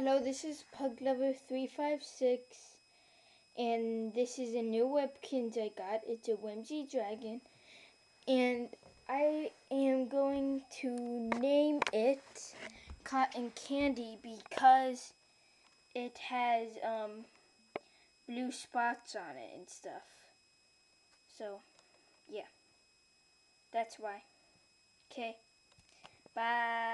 Hello, this is Pugluver three five six, and this is a new Webkinz I got. It's a Whimsy Dragon and I am going to name it Cotton Candy because it has um, blue spots on it and stuff. So, yeah. That's why. Okay. Bye.